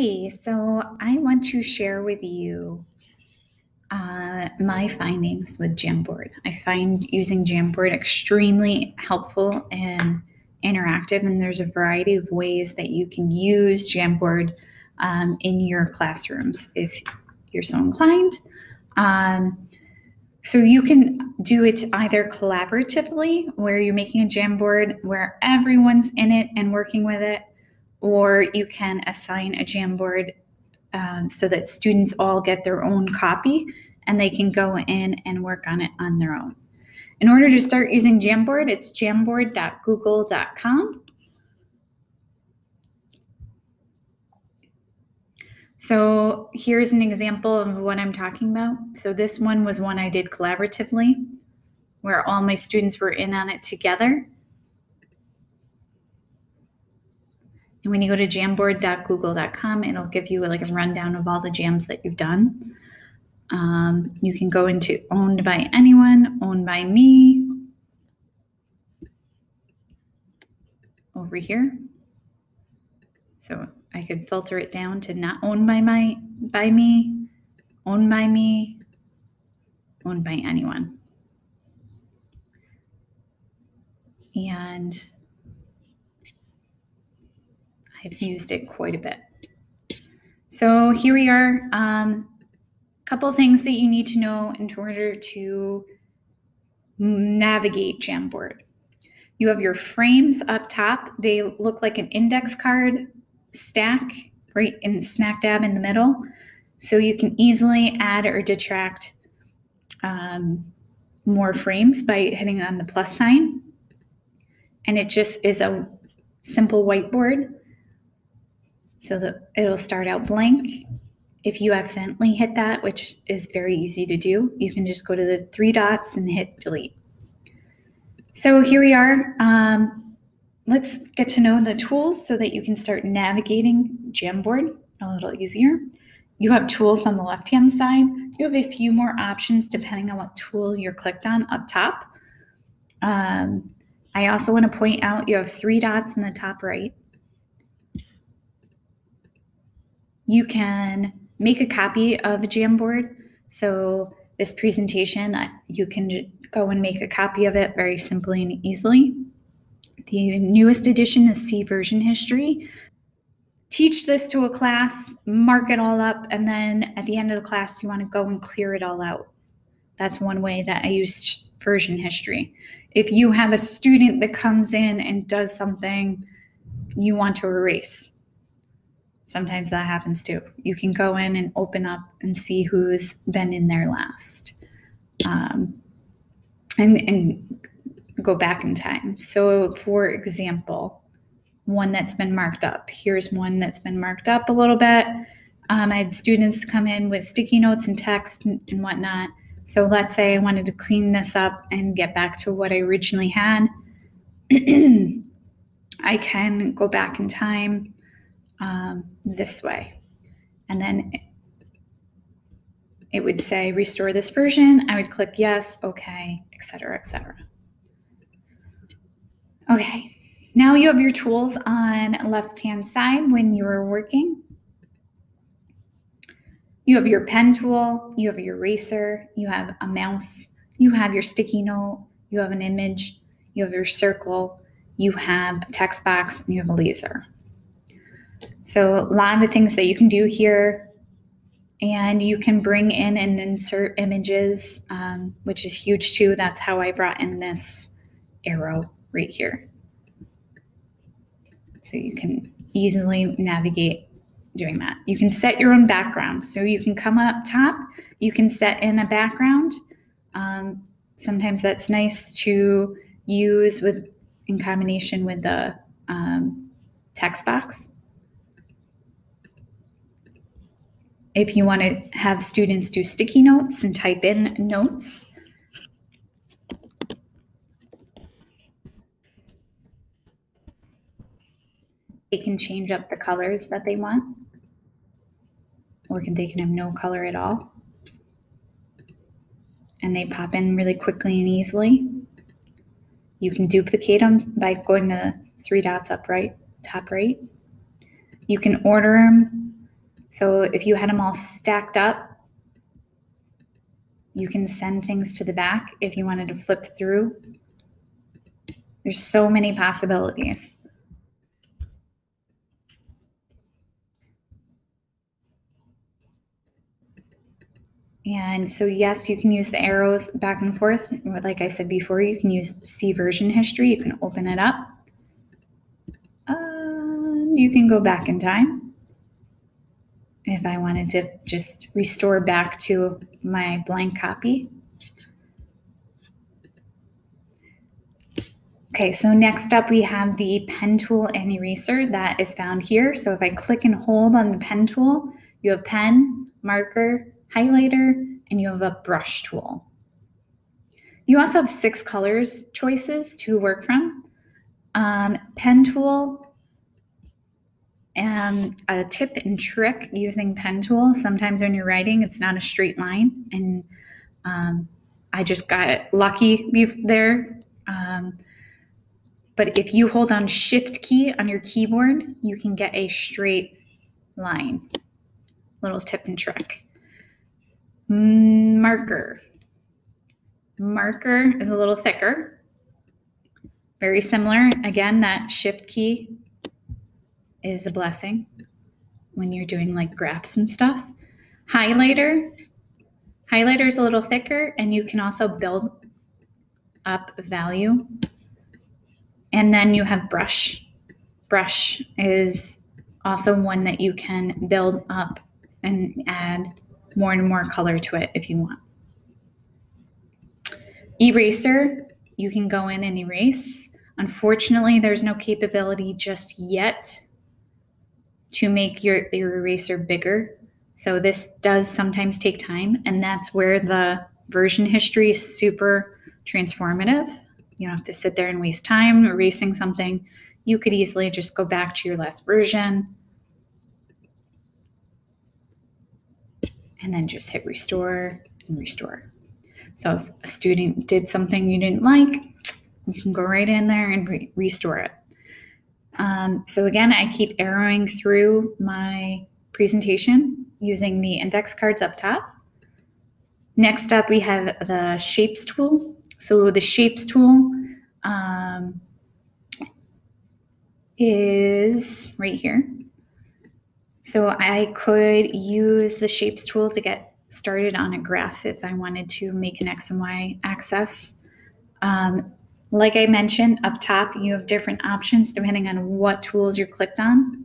Hey, so I want to share with you uh, my findings with Jamboard. I find using Jamboard extremely helpful and interactive, and there's a variety of ways that you can use Jamboard um, in your classrooms if you're so inclined. Um, so you can do it either collaboratively, where you're making a Jamboard where everyone's in it and working with it, or you can assign a Jamboard um, so that students all get their own copy and they can go in and work on it on their own. In order to start using Jamboard, it's jamboard.google.com. So here's an example of what I'm talking about. So this one was one I did collaboratively, where all my students were in on it together. And when you go to jamboard.google.com, it'll give you like a rundown of all the jams that you've done. Um, you can go into owned by anyone, owned by me, over here. So I could filter it down to not owned by my by me, owned by me, owned by anyone. And I've used it quite a bit. So here we are. Um, couple things that you need to know in order to navigate Jamboard. You have your frames up top. They look like an index card stack right in smack dab in the middle. So you can easily add or detract um, more frames by hitting on the plus sign. And it just is a simple whiteboard. So that it'll start out blank if you accidentally hit that, which is very easy to do, you can just go to the three dots and hit delete. So here we are. Um, let's get to know the tools so that you can start navigating Jamboard a little easier. You have tools on the left-hand side. You have a few more options depending on what tool you're clicked on up top. Um, I also want to point out you have three dots in the top right. You can make a copy of Jamboard. So this presentation, uh, you can go and make a copy of it very simply and easily. The newest edition is see version history. Teach this to a class, mark it all up, and then at the end of the class, you want to go and clear it all out. That's one way that I use version history. If you have a student that comes in and does something you want to erase, sometimes that happens too. You can go in and open up and see who's been in there last. Um, and, and go back in time. So, for example, one that's been marked up. Here's one that's been marked up a little bit. Um, I had students come in with sticky notes and text and, and whatnot. So let's say I wanted to clean this up and get back to what I originally had. I can go back in time um, this way. And then it would say restore this version. I would click yes, okay, etc., etc. Okay, now you have your tools on left-hand side when you're working. You have your pen tool, you have your eraser, you have a mouse, you have your sticky note, you have an image, you have your circle, you have a text box, and you have a laser. So a lot of things that you can do here. And you can bring in and insert images, um, which is huge too. That's how I brought in this arrow right here. So you can easily navigate doing that. You can set your own background. So you can come up top, you can set in a background. Um, sometimes that's nice to use with in combination with the um, text box. If you want to have students do sticky notes and type in notes, they can change up the colors that they want, or can, they can have no color at all. And they pop in really quickly and easily. You can duplicate them by going to three dots up right, top right. You can order them So if you had them all stacked up, you can send things to the back if you wanted to flip through. There's so many possibilities. And so, yes, you can use the arrows back and forth. Like I said before, you can use see version history. You can open it up. Um, you can go back in time. If I wanted to just restore back to my blank copy. Okay, so next up we have the pen tool and eraser that is found here. So if I click and hold on the pen tool, you have pen, marker, highlighter, and you have a brush tool. You also have six colors choices to work from. Um, pen tool, and a tip and trick using pen tool. Sometimes when you're writing, it's not a straight line. And um, I just got lucky there. Um, but if you hold on shift key on your keyboard, you can get a straight line. Little tip and trick. Marker. Marker is a little thicker. Very similar. Again, that shift key is a blessing when you're doing like graphs and stuff. Highlighter. Highlighter is a little thicker and you can also build up value. And then you have brush. Brush is also one that you can build up and add more and more color to it if you want. Eraser, you can go in and erase. Unfortunately, there's no capability just yet to make your, your eraser bigger. So this does sometimes take time, and that's where the version history is super transformative. You don't have to sit there and waste time erasing something. You could easily just go back to your last version, and then just hit restore and restore. So if a student did something you didn't like, you can go right in there and re restore it. Um, so again, I keep arrowing through my presentation using the index cards up top. Next up, we have the shapes tool. So the shapes tool um, is right here. So I could use the shapes tool to get started on a graph if I wanted to make an X and Y axis. Um, like I mentioned up top, you have different options depending on what tools you're clicked on.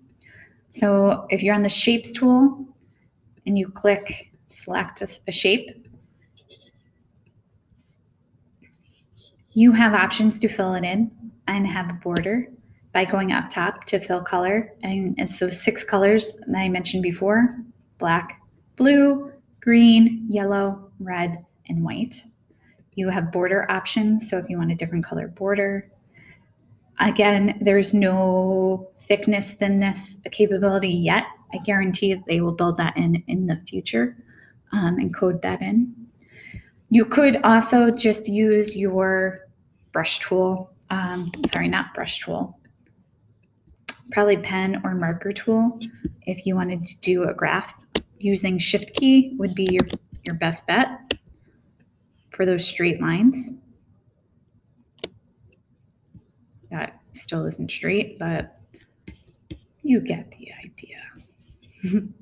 So if you're on the shapes tool and you click select a, a shape, you have options to fill it in and have a border by going up top to fill color. And it's those six colors that I mentioned before black, blue, green, yellow, red, and white. You have border options. So if you want a different color border, again, there's no thickness, thinness capability yet. I guarantee they will build that in in the future um, and code that in. You could also just use your brush tool. Um, sorry, not brush tool, probably pen or marker tool if you wanted to do a graph. Using shift key would be your, your best bet for those straight lines. That still isn't straight, but you get the idea.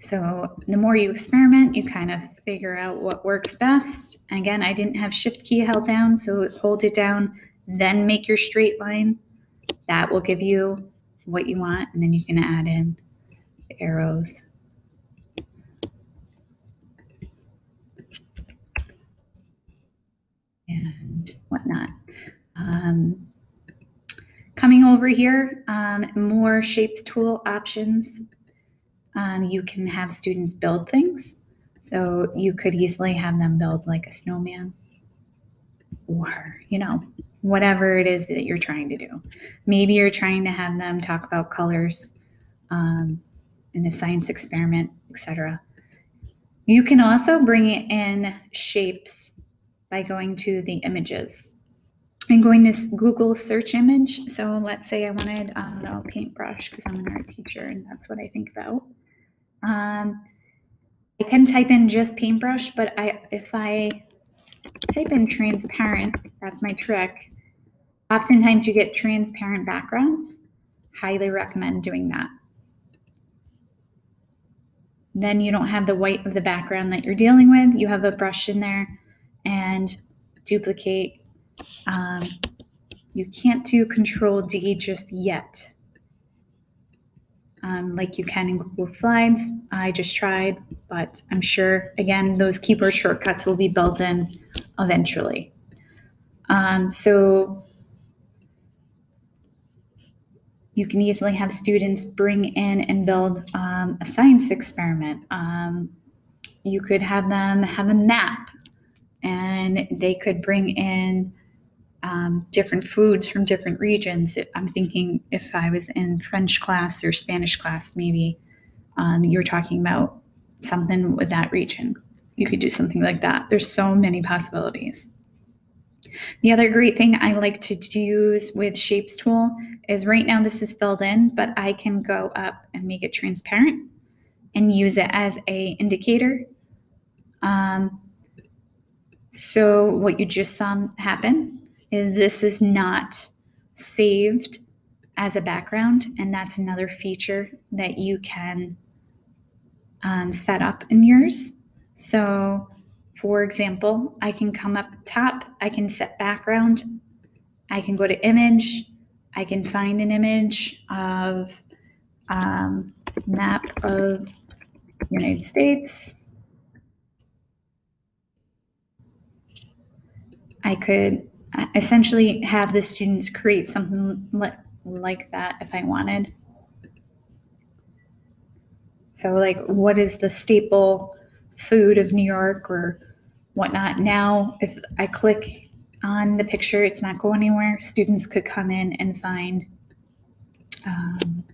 So the more you experiment, you kind of figure out what works best. Again, I didn't have shift key held down, so hold it down then make your straight line. That will give you what you want, and then you can add in the arrows. And whatnot. Um, coming over here, um, more shapes tool options. Um, you can have students build things. So you could easily have them build like a snowman or, you know, whatever it is that you're trying to do. Maybe you're trying to have them talk about colors um, in a science experiment, etc. You can also bring in shapes by going to the images. I'm going to Google search image. So let's say I wanted, know, paintbrush because I'm an art teacher and that's what I think about. Um, I can type in just paintbrush, but I if I type in transparent, that's my trick. Oftentimes you get transparent backgrounds. Highly recommend doing that. Then you don't have the white of the background that you're dealing with. You have a brush in there and duplicate. Um, you can't do control D just yet. Um, like you can in Google Slides. I just tried, but I'm sure, again, those keyboard shortcuts will be built in eventually. Um, so you can easily have students bring in and build um, a science experiment. Um, you could have them have a map and they could bring in um, different foods from different regions. I'm thinking if I was in French class or Spanish class, maybe um, you were talking about something with that region. You could do something like that. There's so many possibilities. The other great thing I like to use with Shapes tool is right now this is filled in, but I can go up and make it transparent and use it as a indicator. Um, so what you just saw happen is this is not saved as a background, and that's another feature that you can um, set up in yours. So for example, I can come up top, I can set background, I can go to image, I can find an image of um, map of United States. I could uh, essentially have the students create something like that if I wanted. So like what is the staple food of New York or whatnot. Now, if I click on the picture, it's not going anywhere. Students could come in and find um,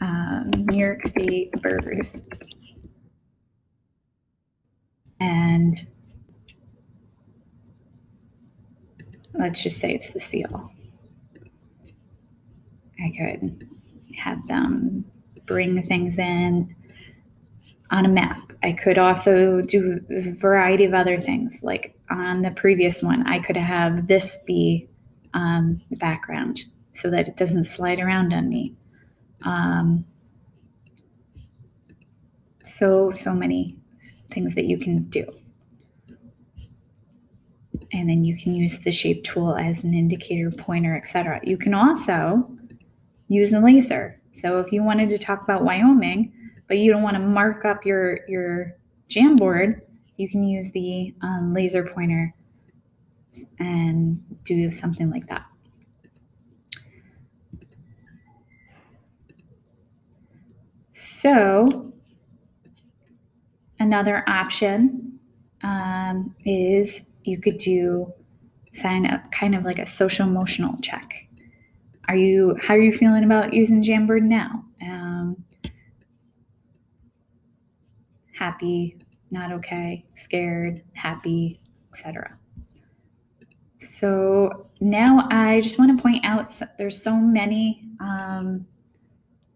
um, New York State bird. And let's just say it's the seal. I could have them bring things in on a map. I could also do a variety of other things. Like on the previous one, I could have this be um, the background so that it doesn't slide around on me. Um, so, so many things that you can do. And then you can use the shape tool as an indicator pointer, etc. You can also use the laser. So if you wanted to talk about Wyoming, but you don't want to mark up your your Jamboard, you can use the um, laser pointer and do something like that. So another option um, is you could do sign up kind of like a social emotional check. Are you how are you feeling about using Jamboard now? Um, happy, not okay, scared, happy, etc. So now I just want to point out there's so many um,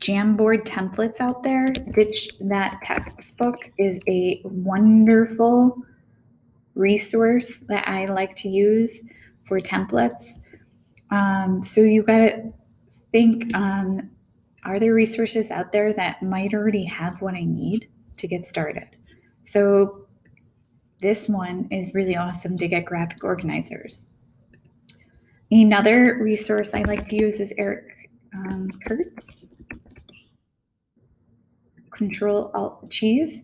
Jamboard templates out there. Ditch That textbook is a wonderful resource that I like to use for templates. Um, so you got to think um, are there resources out there that might already have what I need? to get started. So this one is really awesome to get graphic organizers. Another resource I like to use is Eric um, Curts. Control Alt Achieve.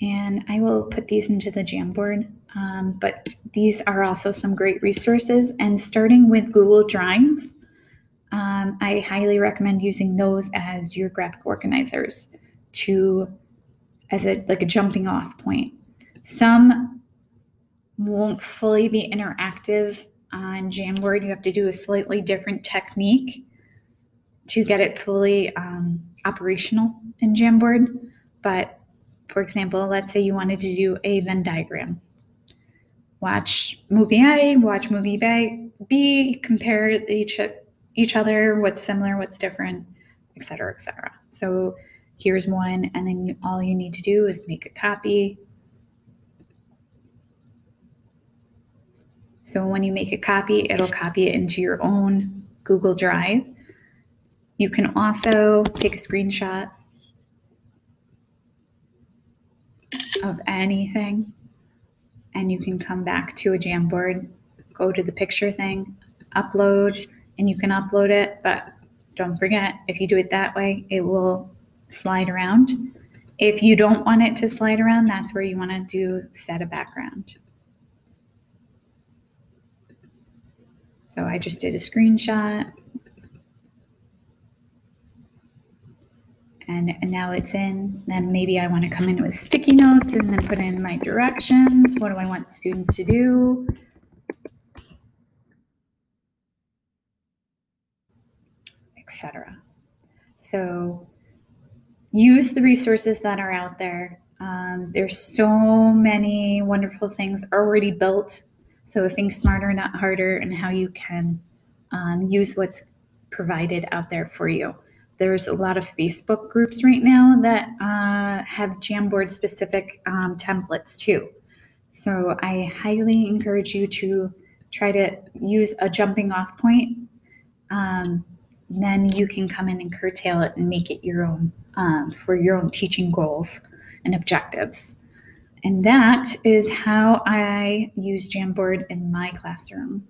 And I will put these into the Jamboard. Um, but these are also some great resources. And starting with Google Drawings, um, I highly recommend using those as your graphic organizers to as a like a jumping off point. Some won't fully be interactive on Jamboard. You have to do a slightly different technique to get it fully um, operational in Jamboard. But for example, let's say you wanted to do a Venn diagram. watch movie A, watch movie B, compare each each other, what's similar, what's different, et cetera, et cetera. So here's one, and then you, all you need to do is make a copy. So when you make a copy, it'll copy it into your own Google Drive. You can also take a screenshot of anything and you can come back to a Jamboard, go to the picture thing, upload, and you can upload it. But don't forget, if you do it that way, it will slide around. If you don't want it to slide around, that's where you want to do set a background. So I just did a screenshot. And now it's in, then maybe I want to come in with sticky notes and then put in my directions. What do I want students to do? Etc. So use the resources that are out there. Um, there's so many wonderful things already built. So think smarter, not harder, and how you can um, use what's provided out there for you. There's a lot of Facebook groups right now that uh, have Jamboard specific um, templates too. So I highly encourage you to try to use a jumping off point. Um, then you can come in and curtail it and make it your own um, for your own teaching goals and objectives. And that is how I use Jamboard in my classroom.